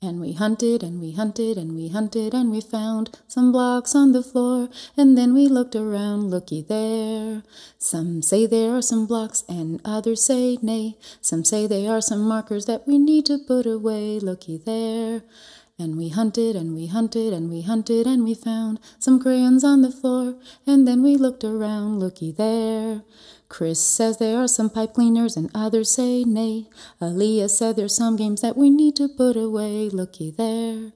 And we hunted and we hunted and we hunted and we found some blocks on the floor. And then we looked around, looky there. Some say there are some blocks and others say nay. Some say they are some markers that we need to put away, looky there. And we hunted and we hunted and we hunted and we found some crayons on the floor. And then we looked around, looky there. Chris says there are some pipe cleaners and others say nay. Aaliyah said there's some games that we need to put away, looky there.